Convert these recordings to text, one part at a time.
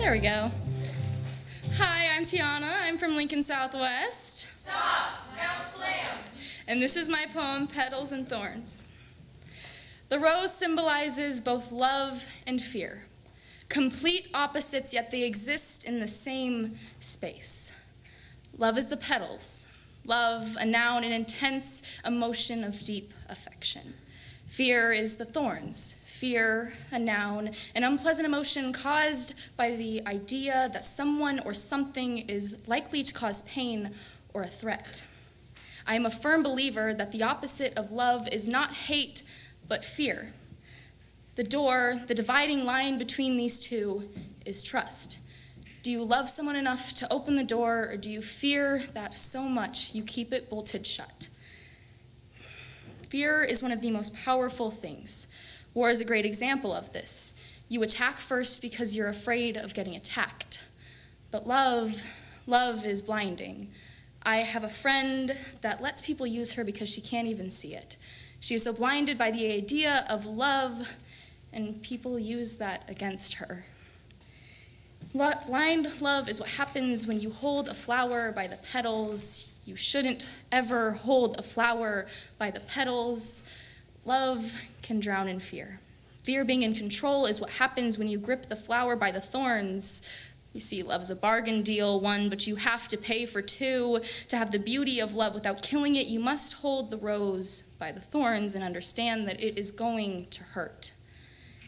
There we go. Hi, I'm Tiana. I'm from Lincoln Southwest. Stop! Now slam! And this is my poem, Petals and Thorns. The rose symbolizes both love and fear. Complete opposites, yet they exist in the same space. Love is the petals. Love, a noun, an intense emotion of deep affection. Fear is the thorns. Fear, a noun, an unpleasant emotion caused by the idea that someone or something is likely to cause pain or a threat. I am a firm believer that the opposite of love is not hate, but fear. The door, the dividing line between these two, is trust. Do you love someone enough to open the door, or do you fear that so much you keep it bolted shut? Fear is one of the most powerful things. War is a great example of this. You attack first because you're afraid of getting attacked. But love, love is blinding. I have a friend that lets people use her because she can't even see it. She is so blinded by the idea of love, and people use that against her. Blind love is what happens when you hold a flower by the petals. You shouldn't ever hold a flower by the petals. Love can drown in fear. Fear being in control is what happens when you grip the flower by the thorns. You see, love's a bargain deal, one, but you have to pay for two. To have the beauty of love without killing it, you must hold the rose by the thorns and understand that it is going to hurt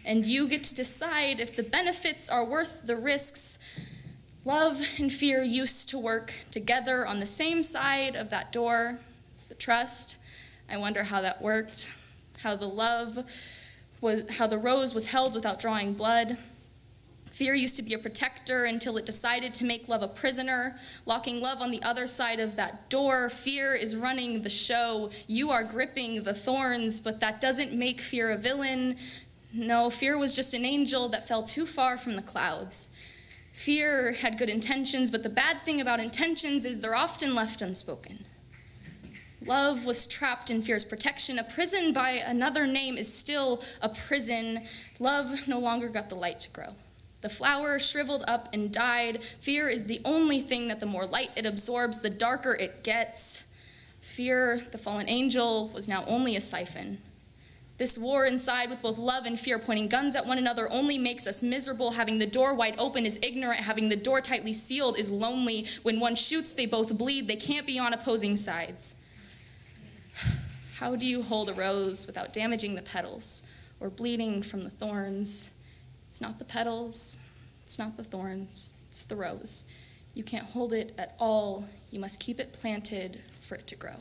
and you get to decide if the benefits are worth the risks. Love and fear used to work together on the same side of that door, the trust. I wonder how that worked, how the love was, how the rose was held without drawing blood. Fear used to be a protector until it decided to make love a prisoner, locking love on the other side of that door. Fear is running the show. You are gripping the thorns, but that doesn't make fear a villain. No, fear was just an angel that fell too far from the clouds. Fear had good intentions, but the bad thing about intentions is they're often left unspoken. Love was trapped in fear's protection. A prison by another name is still a prison. Love no longer got the light to grow. The flower shriveled up and died. Fear is the only thing that the more light it absorbs, the darker it gets. Fear, the fallen angel, was now only a siphon. This war inside with both love and fear pointing guns at one another only makes us miserable. Having the door wide open is ignorant. Having the door tightly sealed is lonely. When one shoots, they both bleed. They can't be on opposing sides. How do you hold a rose without damaging the petals or bleeding from the thorns? It's not the petals, it's not the thorns, it's the rose. You can't hold it at all. You must keep it planted for it to grow.